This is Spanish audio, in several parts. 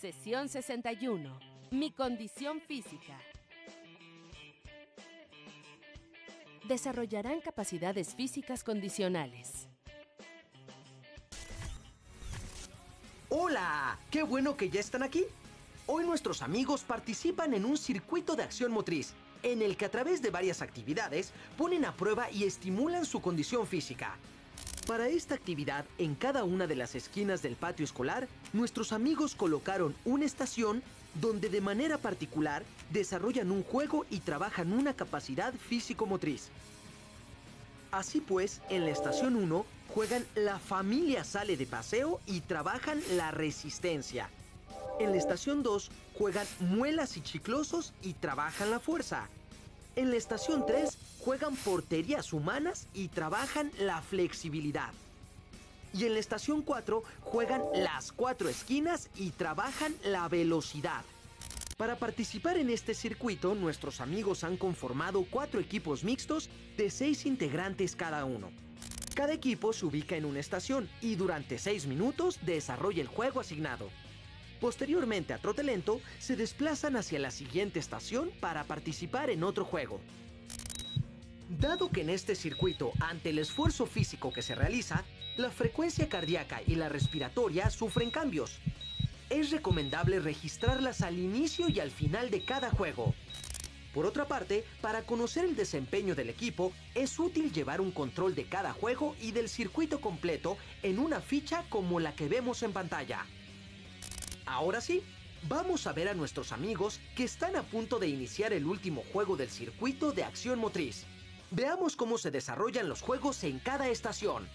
Sesión 61. Mi condición física. Desarrollarán capacidades físicas condicionales. ¡Hola! ¡Qué bueno que ya están aquí! Hoy nuestros amigos participan en un circuito de acción motriz, en el que a través de varias actividades ponen a prueba y estimulan su condición física. Para esta actividad, en cada una de las esquinas del patio escolar, nuestros amigos colocaron una estación donde de manera particular desarrollan un juego y trabajan una capacidad físico-motriz. Así pues, en la estación 1 juegan La familia sale de paseo y trabajan la resistencia. En la estación 2 juegan Muelas y chiclosos y trabajan la fuerza. En la estación 3 juegan porterías humanas y trabajan la flexibilidad. Y en la estación 4 juegan las cuatro esquinas y trabajan la velocidad. Para participar en este circuito, nuestros amigos han conformado cuatro equipos mixtos de seis integrantes cada uno. Cada equipo se ubica en una estación y durante seis minutos desarrolla el juego asignado. Posteriormente a trote lento, se desplazan hacia la siguiente estación para participar en otro juego. Dado que en este circuito, ante el esfuerzo físico que se realiza, la frecuencia cardíaca y la respiratoria sufren cambios. Es recomendable registrarlas al inicio y al final de cada juego. Por otra parte, para conocer el desempeño del equipo, es útil llevar un control de cada juego y del circuito completo en una ficha como la que vemos en pantalla. Ahora sí, vamos a ver a nuestros amigos que están a punto de iniciar el último juego del circuito de acción motriz. Veamos cómo se desarrollan los juegos en cada estación.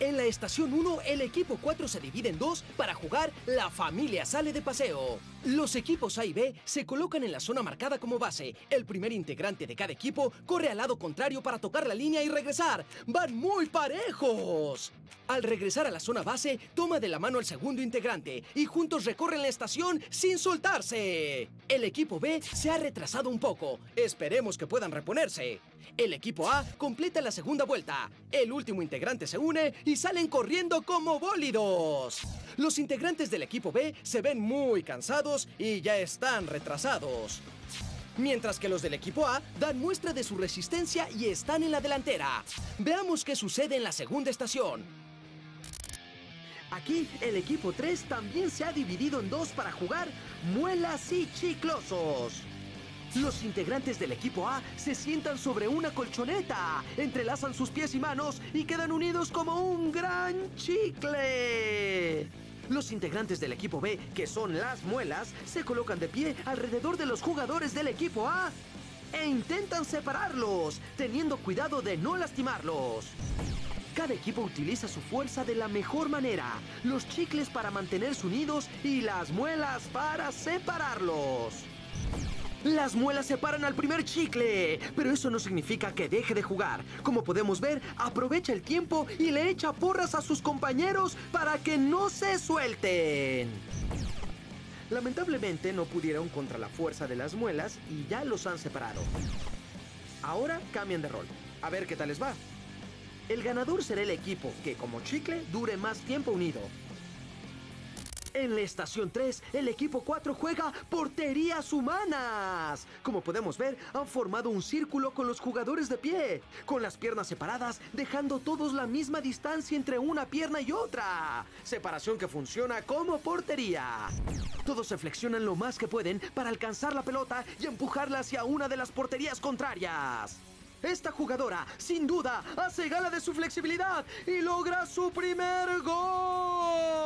En la estación 1, el equipo 4 se divide en dos para jugar La familia sale de paseo. Los equipos A y B se colocan en la zona marcada como base. El primer integrante de cada equipo corre al lado contrario para tocar la línea y regresar. ¡Van muy parejos! Al regresar a la zona base, toma de la mano al segundo integrante y juntos recorren la estación sin soltarse. El equipo B se ha retrasado un poco. Esperemos que puedan reponerse. El equipo A completa la segunda vuelta. El último integrante se une y salen corriendo como bólidos. Los integrantes del equipo B se ven muy cansados y ya están retrasados. Mientras que los del equipo A dan muestra de su resistencia y están en la delantera. Veamos qué sucede en la segunda estación. Aquí el equipo 3 también se ha dividido en dos para jugar muelas y chiclosos. Los integrantes del equipo A se sientan sobre una colchoneta, entrelazan sus pies y manos y quedan unidos como un gran chicle. Los integrantes del equipo B, que son las muelas, se colocan de pie alrededor de los jugadores del equipo A e intentan separarlos, teniendo cuidado de no lastimarlos. Cada equipo utiliza su fuerza de la mejor manera, los chicles para mantenerse unidos y las muelas para separarlos. Las muelas separan al primer chicle, pero eso no significa que deje de jugar. Como podemos ver, aprovecha el tiempo y le echa porras a sus compañeros para que no se suelten. Lamentablemente no pudieron contra la fuerza de las muelas y ya los han separado. Ahora cambian de rol. A ver qué tal les va. El ganador será el equipo que, como chicle, dure más tiempo unido. En la estación 3, el equipo 4 juega porterías humanas. Como podemos ver, han formado un círculo con los jugadores de pie, con las piernas separadas, dejando todos la misma distancia entre una pierna y otra. Separación que funciona como portería. Todos se flexionan lo más que pueden para alcanzar la pelota y empujarla hacia una de las porterías contrarias. Esta jugadora, sin duda, hace gala de su flexibilidad y logra su primer gol.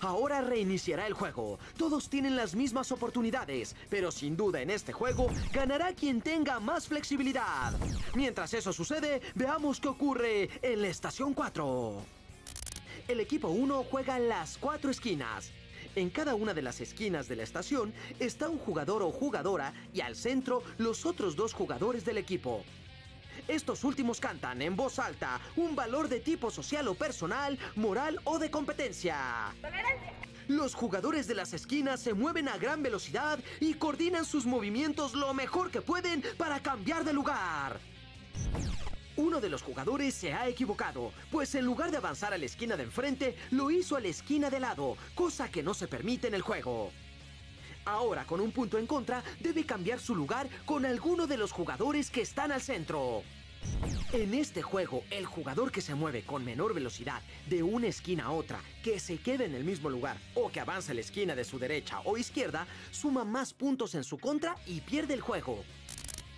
Ahora reiniciará el juego. Todos tienen las mismas oportunidades, pero sin duda en este juego ganará quien tenga más flexibilidad. Mientras eso sucede, veamos qué ocurre en la estación 4. El equipo 1 juega las cuatro esquinas. En cada una de las esquinas de la estación está un jugador o jugadora y al centro los otros dos jugadores del equipo. Estos últimos cantan en voz alta un valor de tipo social o personal, moral o de competencia. Los jugadores de las esquinas se mueven a gran velocidad y coordinan sus movimientos lo mejor que pueden para cambiar de lugar. Uno de los jugadores se ha equivocado, pues en lugar de avanzar a la esquina de enfrente, lo hizo a la esquina de lado, cosa que no se permite en el juego. Ahora, con un punto en contra, debe cambiar su lugar con alguno de los jugadores que están al centro. En este juego, el jugador que se mueve con menor velocidad de una esquina a otra, que se quede en el mismo lugar o que avanza la esquina de su derecha o izquierda, suma más puntos en su contra y pierde el juego.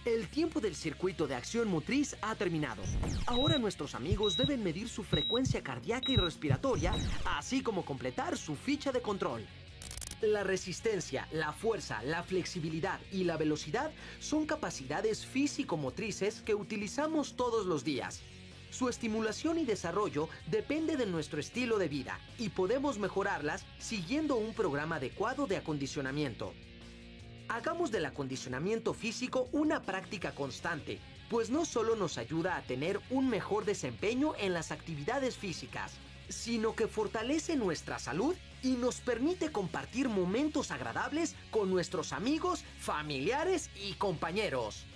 El tiempo del circuito de acción motriz ha terminado. Ahora nuestros amigos deben medir su frecuencia cardíaca y respiratoria, así como completar su ficha de control. La resistencia, la fuerza, la flexibilidad y la velocidad son capacidades físico-motrices que utilizamos todos los días. Su estimulación y desarrollo depende de nuestro estilo de vida y podemos mejorarlas siguiendo un programa adecuado de acondicionamiento. Hagamos del acondicionamiento físico una práctica constante, pues no solo nos ayuda a tener un mejor desempeño en las actividades físicas, sino que fortalece nuestra salud y nos permite compartir momentos agradables con nuestros amigos, familiares y compañeros.